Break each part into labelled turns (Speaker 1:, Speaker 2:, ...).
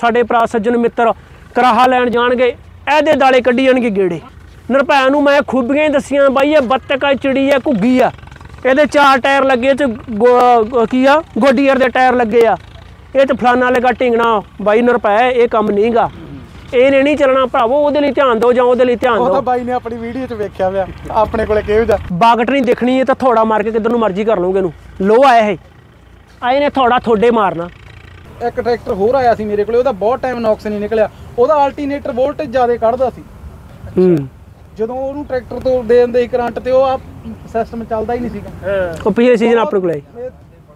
Speaker 1: ਸਾਡੇ ਭਰਾ ਸੱਜਣ ਮਿੱਤਰ ਕਰਾਹਾ ਲੈਣ ਜਾਣਗੇ ਇਹਦੇ ਦਾਲੇ ਕੱਢੀ ਜਾਣਗੇ ਗੇੜੇ। ਨਿਰਭੈ ਨੂੰ ਮੈਂ ਖੂਬੀਆਂ ਹੀ ਦੱਸੀਆਂ ਬਾਈ ਇਹ ਬੱਤਕ ਆ ਚਿੜੀ ਆ ਘੁੱਗੀ ਆ। ਇਹਦੇ ਚਾਰ ਟਾਇਰ ਲੱਗੇ ਤੇ ਕੀ ਆ? ਗੋਡੀਅਰ ਦੇ ਟਾਇਰ ਲੱਗੇ ਆ। ਇਹ ਤੇ ਫਲਾਨਾ ਲਗਾ ਢਿੰਗਣਾ ਬਾਈ ਨਿਰਭੈ ਇਹ ਕੰਮ ਨਹੀਂਗਾ। ਇਹਨੇ ਨਹੀਂ ਚੱਲਣਾ ਭਰਾਵੋ ਉਹਦੇ ਲਈ ਧਿਆਨ ਦਿਓ ਜਾਂ ਉਹਦੇ ਲਈ ਧਿਆਨ
Speaker 2: ਉਹ
Speaker 1: ਦਿਓ।
Speaker 2: ਤਾਂ ਬਾਈ ਨੇ ਆਪਣੀ ਵੀਡੀਓ 'ਚ ਵੇਖਿਆ ਹੋਇਆ ਆਪਣੇ ਕੋਲੇ ਕਿਹੋ ਜਿਹਾ।
Speaker 1: ਬਾਗਟ ਨਹੀਂ ਦੇਖਣੀ ਹੈ ਤਾਂ ਥੋੜਾ ਮਾਰ ਕੇ ਕਿੱਧਰ ਨੂੰ ਮਰਜ਼ੀ ਕਰ ਲਓਗੇ ਇਹਨੂੰ। ਲੋ ਆਇਆ ਇਹ। ਆਏ ਨੇ ਥੋੜਾ ਥੋੜੇ ਮਾਰਨਾ।
Speaker 2: ਇੱਕ ਟਰੈਕਟਰ ਹੋਰ ਆਇਆ ਸੀ ਮੇਰੇ ਕੋਲੇ ਉਹਦਾ ਬਹੁਤ ਟਾਈਮ ਨੌਕਸ ਨਹੀਂ ਨਿਕਲਿਆ। ਉਹਦਾ ਅਲਟਰਨੇਟਰ ਵੋਲਟੇਜ ਜ਼ਿਆਦਾ ਕੱਢਦਾ ਸੀ।
Speaker 1: ਹੂੰ।
Speaker 2: ਜਦੋਂ ਉਹਨੂੰ ਟਰੈਕਟਰ ਤੋਂ ਦੇ ਦਿੰਦੇ ਸੀ ਕਰੰਟ ਤੇ ਉਹ ਆ ਸਿਸਟਮ ਚੱਲਦਾ ਹੀ ਨਹੀਂ ਸੀਗਾ।
Speaker 1: ਉਹ ਪਿਛਲੇ ਸੀਜ਼ਨ ਆਪਣੇ ਕੋਲ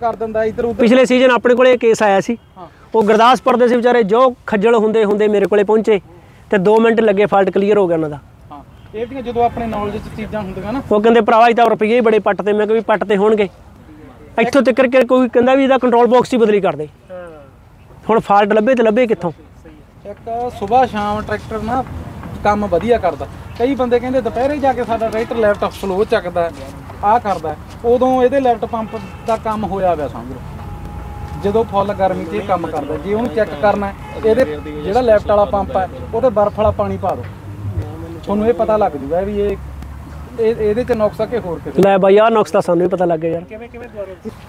Speaker 2: ਕਰ ਦਿੰਦਾ ਇਧਰ ਉਧਰ।
Speaker 1: ਪਿਛਲੇ ਸੀਜ਼ਨ ਆਪਣੇ ਕੋਲੇ ਕੇਸ ਆਇਆ ਸੀ।
Speaker 2: ਹਾਂ।
Speaker 1: ਉਹ ਗੁਰਦਾਸਪੁਰ ਦੇ ਸੀ ਵਿਚਾਰੇ ਜੋ ਖੱਜਲ ਹੁੰਦੇ ਹੁੰਦੇ ਮੇਰੇ ਕੋਲੇ ਪਹੁੰਚੇ ਤੇ 2 ਮਿੰਟ ਲੱਗੇ ਫਾਲਟ ਕਲੀਅਰ ਹੋ ਗਿਆ ਉਹਨਾਂ ਦਾ।
Speaker 2: ਹਾਂ। ਇਹ ਵੀ ਜਦੋਂ ਆਪਣੇ ਨੌਲੇਜ 'ਚ ਚੀਜ਼ਾਂ ਹੁੰਦੀਆਂ ਨਾ।
Speaker 1: ਉਹ ਕਹਿੰਦੇ ਭਰਾਵਾ ਇਹ ਤਾਂ ਰੁਪਈਏ ਹੀ ਬੜੇ ਪੱਟ ਤੇ। ਮੈਂ ਕਿਹਾ ਵੀ ਪੱਟ ਤੇ ਹੋਣਗੇ। ਇੱਥੋਂ ਤੱਕ ਕਿ ਕੋਈ ਕਹਿੰਦਾ ਵੀ ਇਹਦਾ ਕੰਟਰੋਲ ਬਾਕਸ ਹੀ ਬਦਲੀ ਕਰ ਦੇ। ਹੁਣ ਫਾਲਟ ਲੱਭੇ ਤੇ ਲੱਭੇ ਕਿੱਥੋਂ?
Speaker 2: ਇੱਕ ਸਵੇਰ ਸ਼ਾਮ ਟਰੈਕਟਰ ਨਾ ਕੰਮ ਵਧੀਆ ਕਰਦਾ। ਕਈ ਬੰਦੇ ਕਹਿੰਦੇ ਦੁਪਹਿਰੇ ਜਾ ਕੇ ਸਾਡਾ ਟਰੈਕਟਰ ਲੈਪਟਾਪ ਸਲੋ ਚੱਕਦਾ ਆ ਕਰਦਾ ਉਦੋਂ ਇਹਦੇ ਲੈਫਟ ਪੰਪ ਦਾ ਕੰਮ ਹੋਇਆ ਹੋਇਆ ਸਮਝ। ਲਓ ਜਦੋਂ ਫੁੱਲ ਗਰਮੀ 'ਚ ਇਹ ਕੰਮ ਕਰਦਾ ਜੇ ਉਹਨੂੰ ਚੈੱਕ ਕਰਨਾ ਇਹਦੇ ਜਿਹੜਾ ਲੈਫਟ ਵਾਲਾ ਪੰਪ ਹੈ ਉਹਤੇ ਬਰਫ਼ ਵਾਲਾ ਪਾਣੀ ਪਾ ਦਿਓ। ਤੁਹਾਨੂੰ ਇਹ ਪਤਾ ਲੱਗ ਜੂਗਾ ਵੀ ਇਹ ਇਹ- ਇਹਦੇ 'ਚ ਨੁਕਸ ਆ ਕਿ ਹੋਰ ਕਿਤੇ?
Speaker 1: ਲੈ ਬਾਈ ਆਹ ਨੁਕਸ ਤਾਂ ਸਾਨੂੰ ਵੀ ਪਤਾ ਲੱਗ ਗਿਆ ਯਾਰ।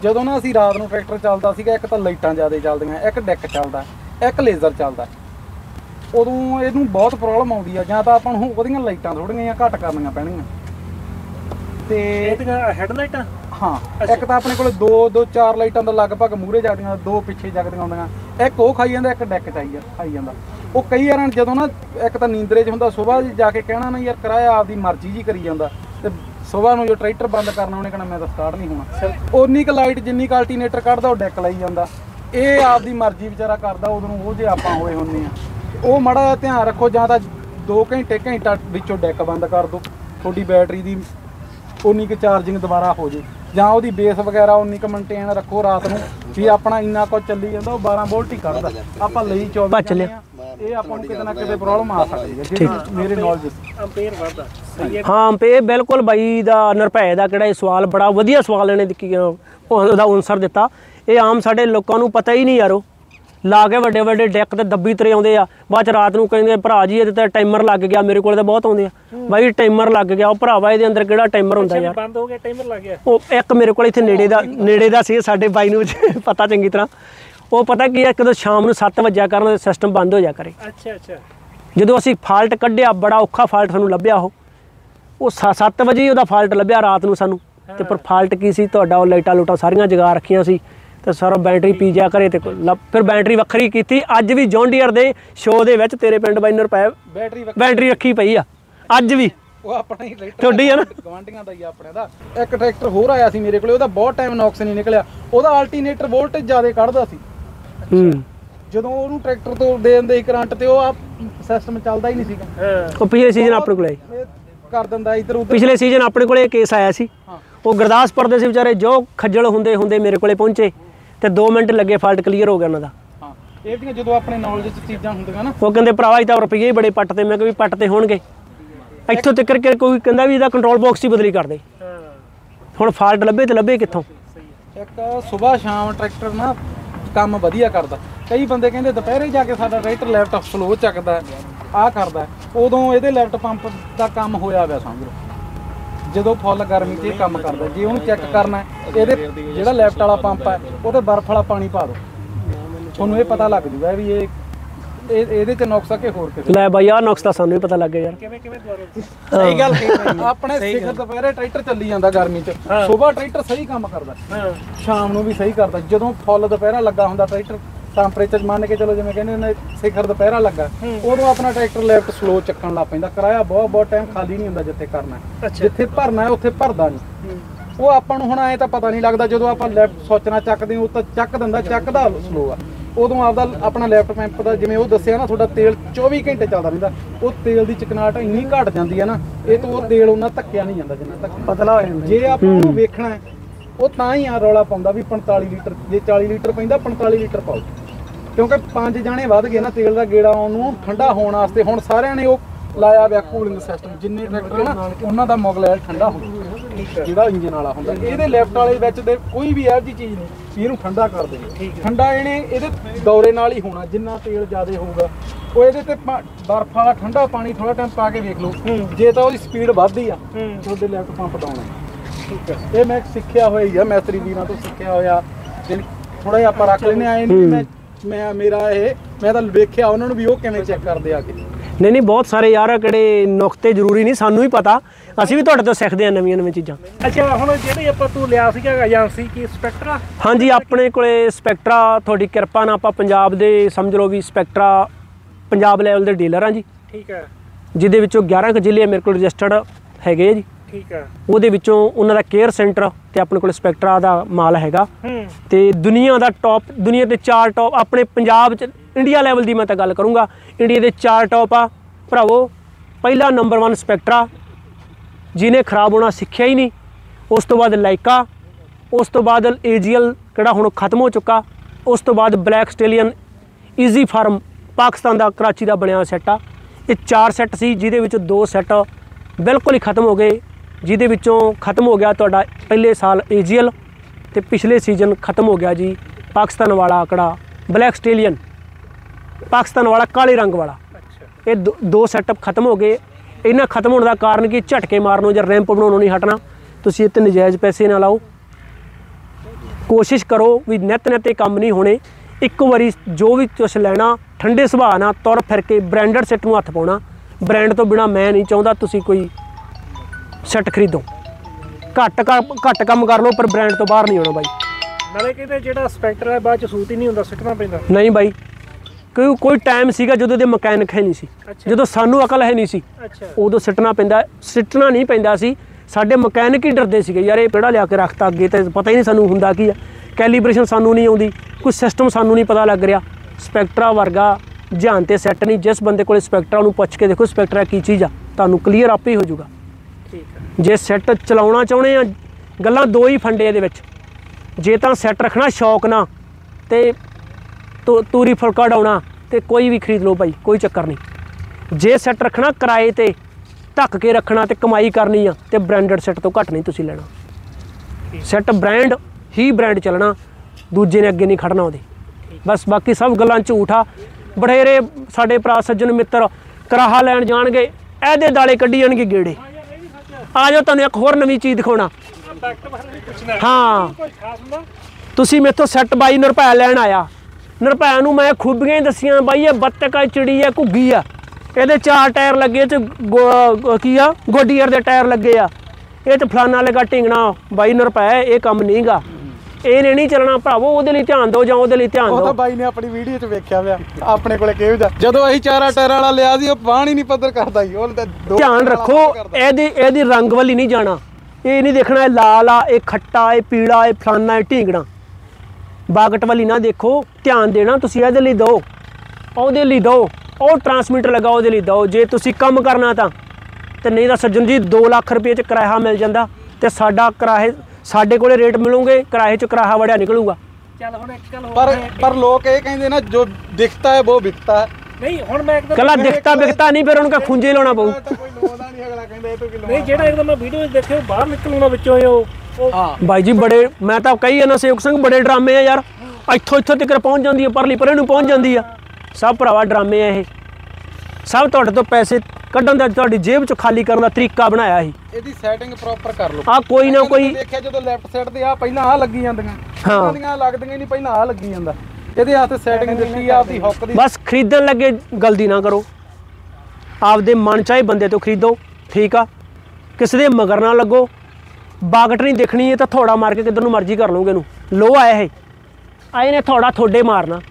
Speaker 2: ਜਦੋਂ ਨਾ ਅਸੀਂ ਰਾਤ ਨੂੰ ਟਰੈਕਟਰ ਚੱਲਦਾ ਸੀਗਾ ਇੱਕ ਤਾਂ ਲਾਈਟਾਂ ਜ਼ਿਆਦਾ ਚੱਲਦੀਆਂ ਇੱਕ ਡੈਕ ਚੱਲਦਾ ਇੱਕ ਲੇਜ਼ਰ ਚੱਲਦਾ। ਉਦੋਂ ਇਹਨੂੰ ਬਹੁਤ ਪ੍ਰੋਬਲਮ ਆਉਂਦੀ ਆ ਜਾਂ ਤਾਂ ਆਪਾਂ ਨੂੰ ਉਹਦੀਆਂ ਲਾਈਟਾਂ ਥੋੜੀਆਂ ਜਿਹੀਆਂ ਘੱਟ ਕਰਨੀਆਂ ਪੈਣਗੀਆਂ। ਤੇ
Speaker 1: ਹੈਡਲਾਈਟਾਂ
Speaker 2: ਹਾਂ ਇੱਕ ਤਾਂ ਆਪਣੇ ਕੋਲ ਦੋ ਦੋ ਚਾਰ ਲਾਈਟਾਂ ਦਾ ਲਗਭਗ ਮੂਹਰੇ ਜਗਦੀਆਂ ਦੋ ਪਿੱਛੇ ਜਗਦੀਆਂ ਹੁੰਦੀਆਂ। ਇੱਕ ਉਹ ਖਾਈ ਜਾਂਦਾ ਇੱਕ ਡੈਕ ਚਾਈ ਖਾਈ ਜਾਂਦਾ। ਉਹ ਕਈ ਵਾਰਾਂ ਜਦੋਂ ਨਾ ਇੱਕ ਤਾਂ ਨੀਂਦਰੇ 'ਚ ਹੁੰਦਾ ਸਵੇਰ ਜਾ ਕੇ ਕਹਿਣਾ ਨਾ ਯਾਰ ਕਿਰਾਇਆ ਆਪਦੀ ਮਰਜ਼ੀ ਜੀ ਕਰੀ ਜਾਂਦਾ। ਤੇ ਸਵੇਰ ਨੂੰ ਜੋ ਟਰੈਕਟਰ ਬੰਦ ਕਰਨਾ ਉਹਨੇ ਕਹਿਣਾ ਮੈਂ ਤਾਂ ਸਟਾਰਟ ਨਹੀਂ ਹੋਣਾ। ਉਨੀ ਕੁ ਲਾਈਟ ਜਿੰਨੀ ਕੁ ਅਲਟਰਨੇਟਰ ਕੱਢਦਾ ਉਹ ਡੈਕ ਲਾਈ ਜਾਂਦਾ। ਇਹ ਆਪਦੀ ਮਰਜ਼ੀ ਵਿਚਾਰਾ ਕਰਦਾ ਉਦੋਂ ਉਹ ਜੇ ਆਪਾਂ ਹੋਏ ਹੁੰਨੇ ਆ। ਉਹ ਮਾੜਾ ਜਿਹਾ ਧਿਆਨ ਰੱਖੋ ਜਾਂ ਤਾਂ 2 ਘੰਟੇ ਘੰਟਾ ਵਿੱਚੋਂ ਡੈਕ ਬੰਦ ਕਰ ਦਿਓ ਤੁਹਾਡੀ ਬੈਟਰੀ ਦੀ ਉਨੀ ਕੁ ਚਾਰਜਿੰਗ ਦੁਬਾਰਾ ਹੋ ਜੇ। ਜਾਂ ਉਹਦੀ ਬੇਸ ਵਗੈਰਾ ਉਨੀ ਕੁ ਮੇਨਟੇਨ ਰੱਖੋ ਰਾਤ ਨੂੰ ਵੀ ਆਪਣਾ ਇੰਨਾ ਕੁ ਚੱਲੀ ਜਾਂਦਾ ਉਹ 12 ਵੋਲਟ ਹੀ ਕੱਢਦਾ। ਆਪਾਂ ਲਈ 24
Speaker 1: ਭੱਜ ਚੱਲਿਆ।
Speaker 2: ਜਾਂਦੇ ਆ, ਇਹ ਆਪਾਂ ਨੂੰ ਕਿਤੇ ਨਾ ਕਿਤੇ ਪ੍ਰੋਬਲਮ ਆ ਸਕਦੀ ਹੈ ਜਿਹੜੀ ਮੇਰੇ ਨੌਲੇਜ
Speaker 1: ਹਾਂ। ਪੇ ਬਿਲਕੁਲ ਬਾਈ ਦਾ ਨਿਰਭੈ ਦਾ ਕਿਹੜਾ ਇਹ ਸਵਾਲ ਬੜਾ ਵਧੀਆ ਸਵਾਲ ਇਹਨੇ ਕੀ ਉਹਦਾ ਆਨਸਰ ਦਿੱਤਾ। ਇਹ ਆਮ ਸਾਡੇ ਲੋਕਾਂ ਨੂੰ ਪਤਾ ਹੀ ਨਹੀਂ ਯਾਰੋ। ਲਾ ਕੇ ਵੱਡੇ ਵੱਡੇ ਡੈਕ ਤੇ ਦੱਬੀ ਤਰੇ ਆਉਂਦੇ ਆ। ਬਾਅਦ ਚ ਰਾਤ ਨੂੰ ਕਹਿੰਦੇ ਭਰਾ ਜੀ ਇਹਦੇ ਤੇ ਟਾਈਮਰ ਲੱਗ ਗਿਆ ਮੇਰੇ ਕੋਲ ਤਾਂ ਬਹੁਤ ਆਉਂਦੇ ਆ। ਬਾਈ ਟਾਈਮਰ ਲੱਗ ਗਿਆ। ਉਹ ਭਰਾਵਾ ਇਹਦੇ ਅੰਦਰ ਕਿਹੜਾ ਟਾਈਮਰ ਹੁੰਦਾ ਯਾਰ?
Speaker 3: ਬੰਦ ਹੋ ਗਿਆ ਟਾਈਮਰ ਲੱਗ ਗਿਆ।
Speaker 1: ਉਹ ਇੱਕ ਮੇਰੇ ਕੋਲ ਇੱਥੇ ਨੇੜੇ ਦਾ ਨੇੜੇ ਦਾ ਸੀ ਸਾਡੇ ਬਾਈ ਨੂੰ ਪਤਾ ਚੰਗੀ ਤਰ੍ਹਾਂ। ਉਹ ਪਤਾ ਕੀ ਹੈ ਕਦੋਂ ਸ਼ਾਮ ਨੂੰ 7 ਵਜੇ ਕਰਨ ਸਿਸਟਮ ਬੰਦ ਹੋ ਜਾ ਕਰੇ।
Speaker 3: ਅੱਛਾ ਅੱਛਾ।
Speaker 1: ਜਦੋਂ ਅਸੀਂ ਫਾਲਟ ਕੱਢਿਆ ਬੜਾ ਔਖਾ ਫਾਲਟ ਸਾਨੂੰ ਲੱਭਿਆ ਉਹ। ਉਹ 7 ਵਜੇ ਉਹਦਾ ਫਾਲਟ ਲੱਭਿਆ ਰਾਤ ਨੂੰ ਸਾਨੂੰ। ਤੇ ਪਰ ਫਾਲਟ ਕੀ ਸੀ? ਤੁਹਾਡਾ ਉਹ ਲਾਈਟਾਂ ਲੂਟਾਂ ਸਾਰੀਆਂ ਜਗਾ ਰੱਖੀਆਂ ਸੀ। ਤੇ ਸਰ ਬੈਟਰੀ ਪੀ ਜਾ ਕਰੇ ਤੇ ਫਿਰ ਬੈਟਰੀ ਵੱਖਰੀ ਕੀਤੀ। ਅੱਜ ਵੀ ਜੌਨ ਡੀਅਰ ਦੇ ਸ਼ੋਅ ਦੇ ਵਿੱਚ ਤੇਰੇ ਪਿੰਡ ਬਾਈਨਰ ਪਏ
Speaker 2: ਬੈਟਰੀ ਵਕ-
Speaker 1: ਬੈਟਰੀ ਰੱਖੀ ਪਈ ਆ। ਅੱਜ ਵੀ।
Speaker 2: ਉਹ ਆਪਣਾ ਹੀ ਟਰੈਕਟਰ
Speaker 1: ਤੁਹਾਡੀ ਆ ਨਾ?
Speaker 2: ਗਵਾਂਡੀਆਂ ਦਾ ਹੀ ਆਪਣੇ ਦਾ। ਇੱਕ ਟਰੈਕਟਰ ਹੋਰ ਆਇਆ ਸੀ ਮੇਰੇ ਕੋਲੇ ਉਹਦਾ ਬਹੁਤ ਟਾਈਮ ਨੌਕਸ ਨਹੀਂ ਨਿਕਲਿਆ। ਉਹਦਾ ਅਲਟਰਨੇਟਰ ਵੋਲਟੇਜ ਜ਼ਿਆਦਾ ਕੱਢਦਾ ਸੀ।
Speaker 1: ਹੂੰ।
Speaker 2: ਜਦੋਂ ਉਹਨੂੰ ਟਰੈਕਟਰ ਤੋਂ ਦੇ ਦਿੰਦੇ ਸੀ ਕਰੰਟ ਤੇ ਉਹ ਆ ਸਿਸਟਮ ਚੱਲਦਾ ਹੀ ਨਹੀਂ ਸੀਗਾ।
Speaker 3: ਹਾਂ।
Speaker 1: ਉਹ ਪਿਛਲੇ ਸੀਜ਼ਨ ਆਪਣੇ ਕੋਲ
Speaker 2: ਕਰ ਦਿੰਦਾ ਇਧਰ ਉਧਰ।
Speaker 1: ਪਿਛਲੇ ਸੀਜ਼ਨ ਆਪਣੇ ਕੋਲੇ ਕੇਸ ਆਇਆ ਸੀ।
Speaker 2: ਹਾਂ।
Speaker 1: ਉਹ ਗੁਰਦਾਸਪੁਰ ਦੇ ਸੀ ਵਿਚਾਰੇ ਜੋ ਖੱਜਲ ਹੁੰਦੇ ਹੁੰਦੇ ਮੇਰੇ ਕੋਲੇ ਪਹੁੰਚੇ। ਤੇ 2 ਮਿੰਟ ਲੱਗੇ ਫਾਲਟ ਕਲੀਅਰ ਹੋ ਗਿਆ ਉਹਨਾਂ ਦਾ।
Speaker 2: ਹਾਂ ਇਹ ਵੀ ਜਦੋਂ ਆਪਣੇ ਨੌਲੇਜ 'ਚ ਚੀਜ਼ਾਂ ਹੁੰਦੀਆਂ ਨਾ।
Speaker 1: ਉਹ ਕਹਿੰਦੇ ਭਰਾਵਾ ਇਹ ਤਾਂ ਰੁਪਈਏ ਹੀ ਬੜੇ ਪੱਟ ਤੇ। ਮੈਂ ਕਿਹਾ ਵੀ ਪੱਟ ਤੇ ਹੋਣਗੇ। ਇੱਥੋਂ ਤੱਕ ਕਿ ਕੋਈ ਕਹਿੰਦਾ ਵੀ ਇਹਦਾ ਕੰਟਰੋਲ ਬਾਕਸ ਹੀ ਬਦਲੀ ਕਰ ਦੇ।
Speaker 3: ਹਾਂ।
Speaker 1: ਹੁਣ ਫਾਲਟ ਲੱਭੇ ਤੇ ਲੱਭੇ ਕਿੱਥੋਂ?
Speaker 2: ਇੱਕ ਸਵੇਰ ਸ਼ਾਮ ਟਰੈਕਟਰ ਨਾ ਕੰਮ ਵਧੀਆ ਕਰਦਾ। ਕਈ ਬੰਦੇ ਕਹਿੰਦੇ ਦੁਪਹਿਰੇ ਜਾ ਕੇ ਸਾਡਾ ਟਰੈਕਟਰ ਲੈਪਟਾਪ ਸਲੋ ਚੱਕਦਾ ਆ ਕਰਦਾ। ਉਦੋਂ ਇਹਦੇ ਲੈਪਟਾਪ ਪੰਪ ਦਾ ਕੰਮ ਹੋਇਆ ਹੋਇਆ ਸਮਝ। ਲਓ ਜਦੋਂ ਫੁੱਲ ਗਰਮੀ 'ਚ ਇਹ ਕੰਮ ਕਰਦਾ ਜੇ ਉਹਨੂੰ ਚੈੱਕ ਕਰਨਾ ਹੈ, ਇਹਦੇ ਜਿਹੜਾ ਲੈਫਟ ਵਾਲਾ ਪੰਪ ਹੈ ਉਹਤੇ ਬਰਫ਼ ਵਾਲਾ ਪਾਣੀ ਪਾ ਦਿਓ। ਤੁਹਾਨੂੰ ਇਹ ਪਤਾ ਲੱਗ ਜੂਗਾ ਵੀ ਇਹ ਇਹ- ਇਹਦੇ 'ਚ ਨੁਕਸ ਆ ਕਿ ਹੋਰ ਕਿਤੇ?
Speaker 1: ਲੈ ਬਾਈ ਆਹ ਨੁਕਸ ਤਾਂ ਸਾਨੂੰ ਵੀ ਪਤਾ ਲੱਗ ਗਿਆ ਯਾਰ।
Speaker 3: ਕਿਵੇਂ ਕਿਵੇਂ ਦੁਆਰਾ
Speaker 2: ਸਹੀ ਗੱਲ ਆਪਣੇ ਸਿਖਰ ਦੁਪਹਿਰੇ ਟਰੈਕਟਰ ਚੱਲੀ ਜਾਂਦਾ ਗਰਮੀ 'ਚ। ਸਵੇਰ ਟਰੈਕਟਰ ਸਹੀ ਕੰਮ ਕਰਦਾ।
Speaker 3: ਹਾਂ।
Speaker 2: ਸ਼ਾਮ ਨੂੰ ਵੀ ਸਹੀ ਕਰਦਾ। ਜਦੋਂ ਫੁੱਲ ਦੁਪਹਿਰਾ ਲੱਗਾ ਹੁੰਦਾ ਟਰੈਕਟਰ ਟੈਂਪਰੇਚਰ ਮੰਨ ਕੇ ਚਲੋ ਜਿਵੇਂ ਕਹਿੰਦੇ ਨੇ ਸਿਖਰ ਦੁਪਹਿਰਾ ਲੱਗਾ। ਉਦੋਂ ਆਪਣਾ ਟਰੈਕਟਰ ਲੈਫਟ ਸਲੋ ਚੱਕਣ ਲੱਗ ਪੈਂਦਾ। ਕਿਰਾਇਆ ਬਹੁਤ ਬਹੁਤ ਟਾਈਮ ਖਾਲੀ ਨਹੀਂ ਹੁੰਦਾ ਜਿੱਥੇ ਕਰਨਾ। ਜਿੱਥੇ ਭਰਨਾ ਹੈ ਉੱਥੇ ਭਰਦਾ ਨਹੀਂ। ਉਹ ਆਪਾਂ ਨੂੰ ਹੁਣ ਐ ਤਾਂ ਪਤਾ ਨਹੀਂ ਲੱਗਦਾ ਜਦੋਂ ਆਪਾਂ ਲੈਫਟ ਸੋਚਣਾ ਚੱਕਦੇ ਹਾਂ ਉਹ ਤਾਂ ਚੱਕ ਦਿੰਦਾ ਚੱਕਦਾ ਸਲੋ ਆ। ਉਦੋਂ ਆਪਦਾ ਆਪਣਾ ਲੈਫਟ ਪੈਂਪ ਦਾ ਜਿਵੇਂ ਉਹ ਦੱਸਿਆ ਨਾ ਤੁਹਾਡਾ ਤੇਲ 24 ਘੰਟੇ ਚੱਲਦਾ ਰਹਿੰਦਾ। ਉਹ ਤੇਲ ਦੀ ਚਕਨਾਟ ਇੰਨੀ ਘਟ ਜਾਂਦੀ ਹੈ ਨਾ ਇਹ ਤੋਂ ਉਹ ਤੇਲ ਉਹਨਾਂ ਧੱਕਿਆ ਨਹੀਂ ਜਾਂਦਾ ਜਿੰਨਾ ਧੱਕਿਆ।
Speaker 1: ਪਤਲਾ ਹੋ ਜਾਂਦਾ।
Speaker 2: ਜੇ ਆਪਾਂ ਉਹਨੂੰ ਵੇਖਣਾ ਉਹ ਤਾਂ ਹੀ ਆ ਰੌਲਾ ਪਾਉਂਦਾ ਵੀ 45 ਲੀਟਰ ਜੇ 40 ਲੀਟਰ ਪੈਂਦਾ 45 ਲੀਟਰ ਪਾਓ। ਕਿਉਂਕਿ ਪੰਜ ਜਾਣੇ ਵੱਧ ਗਏ ਨਾ ਤੇਲ ਦਾ ਗੇੜਾ ਉਹਨੂੰ ਠੰਡਾ ਹੋਣ ਵਾਸਤੇ। ਹੁਣ ਸਾਰਿਆਂ ਨੇ ਉਹ ਲਾਇਆ ਵਿਆ ਕੂਲਿੰਗ ਸਿਸਟਮ, ਜਿੰਨੇ ਟਰੈਕਟਰ ਨਾ, ਉਹਨਾਂ ਦਾ ਮੁਗਲ ਠੰਡਾ ਹੋ ਜਿਹੜਾ ਇੰਜਨ ਵਾਲਾ ਹੁੰਦਾ। ਇਹਦੇ ਲੈਫਟ ਵਾਲੇ ਵਿੱਚ ਦੇ ਕੋਈ ਵੀ ਇਹੋ ਜਿਹੀ ਚੀਜ਼ ਨਹੀਂ ਵੀ ਇਹਨੂੰ ਠੰਡਾ ਕਰ
Speaker 3: ਠੀਕ
Speaker 2: ਠੰਡਾ ਇਹਨੇ ਇਹਦੇ ਦੌਰੇ ਨਾਲ ਹੀ ਹੋਣਾ, ਜਿੰਨਾ ਤੇਲ ਜ਼ਿਆਦਾ ਹੋਊਗਾ। ਉਹ ਇਹਦੇ ਤੇ ਬਰਫ਼ ਵਾਲਾ ਠੰਡਾ ਪਾਣੀ ਥੋੜਾ ਟਾਈਮ ਪਾ ਕੇ ਵੇਖ ਲਓ। ਜੇ ਤਾਂ ਉਹਦੀ ਸਪੀਡ ਵੱਧਦੀ ਆ ਉਹਦੇ ਲੈਫਟ ਪੰਪ ਡਾਊਨ
Speaker 3: ਠੀਕ ਹੈ
Speaker 2: ਇਹ ਮੈਂ ਸਿੱਖਿਆ ਹੋਇਆ ਹੀ ਆ ਮੈਸਤਰੀ ਵੀਰਾਂ ਤੋਂ ਸਿੱਖਿਆ ਹੋਇਆ। ਥੋੜਾ ਜਿਹਾ ਆਪਾਂ ਰੱਖ ਲੈਨੇ ਆਏ ਨਹੀਂ ਮੈਂ ਮੈਂ ਮੇਰਾ ਇਹ ਮੈਂ ਤਾਂ ਵੇਖਿਆ ਉਹਨਾਂ ਨੂੰ ਵੀ ਉਹ ਕਿਵੇਂ ਚੈੱਕ ਕਰਦੇ ਆ ਕੇ।
Speaker 1: ਨਹੀਂ ਨਹੀਂ ਬਹੁਤ ਸਾਰੇ ਯਾਰ ਆ ਕਿਹੜੇ ਨੁਕਤੇ ਜ਼ਰੂਰੀ ਨਹੀਂ ਸਾਨੂੰ ਹੀ ਪਤਾ। ਅਸੀਂ ਵੀ ਤੁਹਾਡੇ ਤੋਂ ਸਿੱਖਦੇ ਆ ਨਵੀਆਂ ਨਵੀਆਂ ਚੀਜ਼ਾਂ।
Speaker 3: ਅੱਛਾ ਹੁਣ ਜਿਹੜੇ ਆਪਾਂ ਤੂੰ ਲਿਆ ਸੀਗਾ ਏਜੰਸੀ ਕੀ ਸਪੈਕਟਰਾ
Speaker 1: ਹਾਂਜੀ ਆਪਣੇ ਕੋਲੇ ਸਪੈਕਟਰਾ ਤੁਹਾਡੀ ਕਿਰਪਾ ਨਾਲ ਆਪਾਂ ਪੰਜਾਬ ਦੇ ਸਮਝ ਲਓ ਵੀ ਸਪੈਕਟਰਾ ਪੰਜਾਬ ਲੈਵਲ ਦੇ ਡੀਲਰ ਆ ਜੀ।
Speaker 3: ਠੀਕ ਹੈ।
Speaker 1: ਜਿਹਦੇ ਵਿੱਚੋਂ 11 ਕੁ ਜ਼ਿਲ੍ਹੇ ਮੇਰੇ ਕੋਲ ਰਜਿਸਟਰਡ ਹੈਗੇ ਆ ਜੀ।
Speaker 3: ਠੀਕ ਹੈ
Speaker 1: ਉਹਦੇ ਵਿੱਚੋਂ ਉਹਨਾਂ ਦਾ ਕੇਅਰ ਸੈਂਟਰ ਤੇ ਆਪਣੇ ਕੋਲ ਸਪੈਕਟਰਾ ਦਾ ਮਾਲ ਹੈਗਾ। ਤੇ ਦੁਨੀਆ ਦਾ ਟੌਪ ਦੁਨੀਆ ਦੇ ਚਾਰ ਟੌਪ ਆਪਣੇ ਪੰਜਾਬ ਚ ਇੰਡੀਆ ਲੈਵਲ ਦੀ ਮੈਂ ਤਾਂ ਗੱਲ ਕਰੂੰਗਾ। ਇੰਡੀਆ ਦੇ ਚਾਰ ਟੌਪ ਆ ਭਰਾਵੋ ਪਹਿਲਾ ਨੰਬਰ 1 ਸਪੈਕਟਰਾ ਜਿਹਨੇ ਖਰਾਬ ਹੋਣਾ ਸਿੱਖਿਆ ਹੀ ਨਹੀਂ। ਉਸ ਤੋਂ ਬਾਅਦ ਲਾਈਕਾ ਉਸ ਤੋਂ ਬਾਅਦ ਏਜੀਐਲ ਕਿਹੜਾ ਹੁਣ ਖਤਮ ਹੋ ਚੁੱਕਾ। ਉਸ ਤੋਂ ਬਾਅਦ black Australian easy farm Pakistan ਦਾ ਕਰਾਚੀ ਦਾ ਬਣਿਆ ਸੈੱਟ ਆ। ਇਹ ਚਾਰ ਸੈੱਟ ਸੀ ਜਿਹਦੇ ਵਿੱਚੋਂ ਦੋ ਸੈੱਟ ਬਿਲਕੁਲ ਹੀ ਖਤਮ ਹੋ ਗਏ। ਜਿਹਦੇ ਵਿੱਚੋਂ ਖਤਮ ਹੋ ਗਿਆ ਤੁਹਾਡਾ ਪਹਿਲੇ ਸਾਲ ਏਜੀਐਲ ਤੇ ਪਿਛਲੇ ਸੀਜ਼ਨ ਖਤਮ ਹੋ ਗਿਆ ਜੀ ਪਾਕਿਸਤਾਨ ਵਾਲਾ ਆਕੜਾ ਬਲੈਕ ਆਸਟ੍ਰੇਲੀਅਨ ਪਾਕਿਸਤਾਨ ਵਾਲਾ ਕਾਲੇ ਰੰਗ ਵਾਲਾ। ਇਹ ਦੋ- ਦੋ ਸੈਟਅਪ ਖਤਮ ਹੋ ਗਏ। ਇਹਨਾਂ ਖਤਮ ਹੋਣ ਦਾ ਕਾਰਨ ਕੀ? ਝਟਕੇ ਮਾਰਨੋਂ ਜਾਂ ਰੈਂਪ ਬਣਾਉਣੋਂ ਨਹੀਂ ਹਟਣਾ। ਤੁਸੀਂ ਇਹ ਤੇ ਨਜਾਇਜ਼ ਪੈਸੇ ਨਾ ਲਾਓ। ਕੋਸ਼ਿਸ਼ ਕਰੋ ਵੀ ਨਿਤ ਨਿਤ ਇਹ ਕੰਮ ਨਹੀਂ ਹੋਣੇ। ਇੱਕ ਵਾਰੀ ਜੋ ਵੀ ਕੁਛ ਲੈਣਾ, ਠੰਡੇ ਸੁਭਾਅ ਨਾਲ ਤੁਰ ਫਿਰ ਕੇ ਬ੍ਰਾਂਡਡ ਸੈੱਟ ਨੂੰ ਹੱਥ ਪਾਉਣਾ। ਬ੍ਰਾਂਡ ਤੋਂ ਬਿਨਾ ਮੈਂ ਨਹੀਂ ਚਾਹੁੰਦਾ ਤੁਸੀਂ ਕੋਈ ਸੈੱਟ ਖਰੀਦੋ। ਘੱਟ ਘੱਟ ਕੰਮ ਕਰ ਲਓ ਪਰ ਬ੍ਰਾਂਡ ਤੋਂ ਬਾਹਰ ਨਹੀਂ ਆਉਣਾ ਬਾਈ।
Speaker 3: ਨਾਲੇ ਕਹਿੰਦੇ ਜਿਹੜਾ ਸਪੈਕਟਰ ਹੈ ਬਾਅਦ ਚ ਸੂਤ ਹੀ ਨਹੀਂ ਹੁੰਦਾ ਸਿੱਟਣਾ ਪੈਂਦਾ।
Speaker 1: ਨਹੀਂ ਬਾਈ। ਕੋਈ ਕੋਈ ਟਾਈਮ ਸੀਗਾ ਜਦੋਂ ਦੇ ਮਕੈਨਿਕ ਹੈ ਨਹੀਂ ਸੀ। ਜਦੋਂ ਸਾਨੂੰ ਅਕਲ ਹੈ ਨਹੀਂ ਸੀ ਉਦੋਂ ਸਿੱਟਣਾ ਪੈਂਦਾ ਸਿੱਟਣਾ ਨਹੀਂ ਪੈਂਦਾ ਸੀ। ਸਾਡੇ ਮਕੈਨਿਕ ਹੀ ਡਰਦੇ ਸੀਗੇ ਯਾਰ ਇਹ ਕਿਹੜਾ ਲਿਆ ਕੇ ਰੱਖਤਾ ਅੱਗੇ ਤੇ ਪਤਾ ਹੀ ਨਹੀਂ ਸਾਨੂੰ ਹੁੰਦਾ ਕੀ ਆ। ਕੈਲੀਬ੍ਰੇਸ਼ਨ ਸਾਨੂੰ ਨਹੀਂ ਆਉਂਦੀ ਕੋਈ ਸਿਸਟਮ ਸਾਨੂੰ ਨਹੀਂ ਪਤਾ ਲੱਗ ਰਿਹਾ। ਸਪੈਕਟਰਾ ਵਰਗਾ ਧਿਆਨ ਤੇ ਸੈੱਟ ਨਹੀਂ ਜਿਸ ਬੰਦੇ ਕੋਲੇ ਸਪੈਕਟਰਾ ਨੂੰ ਪੁੱਛ ਕੇ ਦੇਖੋ ਸਪੈਕਟਰਾ ਕੀ ਚੀਜ਼ ਆ ਤੁਹਾਨੂੰ ਕਲੀਅਰ ਆਪੇ ਹੀ ਹੋ ਜਾਊਗਾ। ਜੇ ਸੈੱਟ ਚਲਾਉਣਾ ਚਾਹੁੰਦੇ ਆ ਗੱਲਾਂ ਦੋ ਹੀ ਫੰਡੇ ਇਹਦੇ ਵਿੱਚ। ਜੇ ਤਾਂ ਸੈੱਟ ਰੱਖਣਾ ਸ਼ੌਕ ਨਾ ਤੇ ਤੂਰੀ ਫੁਲਕਾ ਡਾਉਣਾ ਤੇ ਕੋਈ ਵੀ ਖਰੀਦ ਲਓ ਭਾਈ ਕੋਈ ਚੱਕਰ ਨਹੀਂ। ਜੇ ਸੈੱਟ ਰੱਖਣਾ ਕਿਰਾਏ ਤੇ ਢੱਕ ਕੇ ਰੱਖਣਾ ਤੇ ਕਮਾਈ ਕਰਨੀ ਆ ਤੇ ਬ੍ਰਾਂਡਡ ਸੈੱਟ ਤੋਂ ਘੱਟ ਨਹੀਂ ਤੁਸੀਂ ਲੈਣਾ। ਸੈੱਟ ਬ੍ਰਾਂਡ ਹੀ ਬ੍ਰਾਂਡ ਚੱਲਣਾ ਦੂਜੇ ਨੇ ਅੱਗੇ ਨਹੀਂ ਖੜਨਾ ਉਹਦੇ। ਬਸ ਬਾਕੀ ਸਭ ਗੱਲਾਂ ਝੂਠ ਆ। ਬੜੇਰੇ ਸਾਡੇ ਭਰਾ ਸੱਜਣ ਮਿੱਤਰ ਕਰਾਹਾ ਲੈਣ ਜਾਣਗੇ ਇਹਦੇ ਦਾਲੇ ਕੱਢੀ ਜਾਣਗੇ ਗੇੜੇ। ਆ ਜਾਓ ਤੁਹਾਨੂੰ ਇੱਕ ਹੋਰ ਨਵੀਂ ਚੀਜ਼ ਦਿਖਾਉਣਾ। ਹਾਂ। ਤੁਸੀਂ ਮੇਥੋਂ ਸੈੱਟ ਬਾਈ ਨਰਪੈ ਲੈਣ ਆਇਆ। ਨਰਪੈ ਨੂੰ ਮੈਂ ਖੂਬੀਆਂ ਹੀ ਦੱਸੀਆਂ, ਬਾਈ ਇਹ ਬੱਤਕ ਆ, ਚਿੜੀ ਆ, ਘੁੱਗੀ ਆ। ਇਹਦੇ ਚਾਰ ਟਾਇਰ ਲੱਗੇ ਤੇ ਕੀ ਆ? ਗੋਡੀਅਰ ਦੇ ਟਾਇਰ ਲੱਗੇ ਆ। ਇਹ ਤੇ ਫਲਾਨਾ ਲਗਾ ਢਿੰਗਣਾ, ਬਾਈ ਨਰਪੈ ਇਹ ਕੰਮ ਨਹੀਂਗਾ ਇਹਨੇ ਨਹੀਂ ਚੱਲਣਾ ਭਰਾਵੋ ਉਹਦੇ ਲਈ ਧਿਆਨ ਦਿਓ ਜਾਂ ਉਹਦੇ ਲਈ ਧਿਆਨ
Speaker 2: ਉਹ ਤਾਂ
Speaker 1: ਦਿਓ।
Speaker 2: ਬਾਈ ਨੇ ਆਪਣੀ ਵੀਡੀਓ 'ਚ ਵੇਖਿਆ ਵਿਆ ਆਪਣੇ ਕੋਲੇ ਕਿਹੋ ਜਿਹਾ। ਜਦੋਂ ਅਸੀਂ ਚਾਰਾ ਟਾਇਰ ਵਾਲਾ ਲਿਆ ਸੀ ਉਹ ਪਾਣੀ ਨਹੀਂ ਪੱਧਰ ਕਰਦਾ ਸੀ ਉਹ
Speaker 1: ਧਿਆਨ ਰੱਖੋ। ਇਹਦੀ ਇਹਦੀ ਰੰਗ ਵਾਲੀ ਨਹੀਂ ਜਾਣਾ। ਇਹ ਨਹੀਂ ਦੇਖਣਾ ਇਹ ਲਾਲ ਆ ਇਹ ਖੱਟਾ ਇਹ ਪੀਲਾ ਇਹ ਫਲਾਨਾ ਇਹ ਢੀਂਗਣਾ। ਬਾਗਟ ਵਾਲੀ ਨਾ ਦੇਖੋ ਧਿਆਨ ਦੇਣਾ ਤੁਸੀਂ ਇਹਦੇ ਲਈ ਦਿਓ। ਉਹਦੇ ਲਈ ਦਿਓ। ਉਹ ਟਰਾਂਸਮਿਟਰ ਲਗਾਓ ਉਹਦੇ ਲਈ ਦਿਓ। ਜੇ ਤੁਸੀਂ ਕੰਮ ਕਰਨਾ ਤਾਂ। ਤੇ ਨਹੀਂ ਤਾਂ ਸੱਜਣ ਜੀ 2 ਲੱਖ ਰੁਪਏ ਚ ਕਿਰਾਇਆ ਮਿਲ ਜਾਂਦਾ ਤੇ ਸਾਡਾ ਕਿਰਾਏ ਸਾਡੇ ਕੋਲੇ ਰੇਟ ਮਿਲੂਗੇ ਕਿਰਾਏ ਚ ਕਿਰਾਇਆ ਵੜਿਆ ਨਿਕਲੂਗਾ।
Speaker 3: ਚੱਲ ਹੁਣ ਇੱਕ ਗੱਲ ਹੋਰ
Speaker 2: ਪਰ
Speaker 3: ਹੈ।
Speaker 2: ਪਰ ਲੋਕ ਇਹ ਕਹਿੰਦੇ ਨਾ ਜੋ ਦਿਖਤਾ ਹੈ ਉਹ ਵਿਕਤਾ ਹੈ।
Speaker 3: ਨਹੀਂ ਹੁਣ ਮੈਂ ਇੱਕਦਮ
Speaker 1: ਕੱਲਾ ਦਿਖਤਾ ਵਿਖਤਾ ਨਹੀਂ ਫਿਰ ਉਹਨੂੰ ਕਾ ਖੁੰਝੇ ਲਾਉਣਾ ਪਊ।
Speaker 2: ਤਾਂ ਕੋਈ ਲੋਦਾ ਨਹੀਂ ਅਗਲਾ ਕਹਿੰਦਾ ਇਹ ਤੋਂ ਕਿ
Speaker 3: ਨਹੀਂ ਜਿਹੜਾ ਇੱਕਦਮ ਮੈਂ ਵੀਡੀਓ ਦੇਖਿਆ ਉਹ ਬਾਹਰ ਨਿਕਲੂਣਾ ਵਿੱਚੋਂ ਹੀ ਉਹ ਉਹ
Speaker 2: ਹਾਂ।
Speaker 1: ਬਾਈ ਜੀ ਬੜੇ ਮੈਂ ਤਾਂ ਕਹੀ ਜਾਂਦਾ ਸੇਵਕ ਸਿੰਘ ਬੜੇ ਡਰਾਮੇ ਆ ਯਾਰ। ਇੱਥੋਂ ਇੱਥੋਂ ਤੱਕ ਪਹੁੰਚ ਜਾਂਦੀ ਆ ਪਰਲੀ ਪਰੇ ਨੂੰ ਪਹੁੰਚ ਜਾਂਦੀ ਆ। ਸਭ ਭਰਾਵਾ ਡਰਾਮੇ ਆ ਇਹ। ਸਭ ਤੁਹਾਡੇ ਤੋਂ ਪੈਸੇ ਕੱਢਣ ਦਾ ਤੁਹਾਡੀ ਜੇਬ ਚੋਂ ਖਾਲੀ ਕਰਨ ਦਾ ਤਰੀਕਾ ਬਣਾਇਆ ਸੀ।
Speaker 2: ਇਹਦੀ ਸੈਟਿੰਗ ਪ੍ਰੋਪਰ ਕਰ ਲਓ।
Speaker 1: ਆ ਕੋਈ ਨਾ ਕੋਈ
Speaker 2: ਦੇਖਿਆ ਜਦੋਂ ਲੈਫਟ ਸਾਈਡ ਤੇ ਆ ਪਹਿਲਾਂ ਆ ਲੱਗੀ ਜਾਂਦੀਆਂ।
Speaker 1: ਹਾਂ।
Speaker 2: ਦੀਆਂ ਲੱਗਦੀਆਂ ਨਹੀਂ ਪਹਿਲਾਂ ਆ ਲੱਗੀ ਜਾਂਦਾ। ਇਹਦੇ ਹੱਥ ਸੈਟਿੰਗ ਦਿੱਤੀ ਆ ਆਪਦੀ ਹੁੱਕ ਦੀ
Speaker 1: ਬਸ ਖਰੀਦਣ ਲੱਗੇ ਗਲਤੀ ਨਾ ਕਰੋ। ਆਪਦੇ ਮਨ ਚਾਹੇ ਬੰਦੇ ਤੋਂ ਖਰੀਦੋ ਠੀਕ ਆ। ਕਿਸੇ ਦੇ ਮਗਰ ਨਾ ਲੱਗੋ। ਬਾਗਟ ਨਹੀਂ ਦੇਖਣੀ ਹੈ ਤਾਂ ਥੋੜਾ ਮਾਰ ਕੇ ਕਿੱਧਰ ਨੂੰ ਮਰਜ਼ੀ ਕਰ ਲਓਗੇ ਇਹਨੂੰ। ਲੋ ਆਇਆ ਇਹ। ਆਏ ਨੇ ਥੋੜਾ ਥੋੜੇ ਮਾਰਨਾ।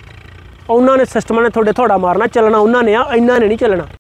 Speaker 1: ਉਹਨਾਂ ਨੇ ਸਿਸਟਮਾਂ ਨੇ ਤੁਹਾਡੇ ਥੋੜਾ ਮਾਰਨਾ ਚੱਲਣਾ ਉਹਨਾਂ ਨੇ ਆ ਇੰਨਾ ਨੇ ਨਹੀਂ ਚੱਲਣਾ।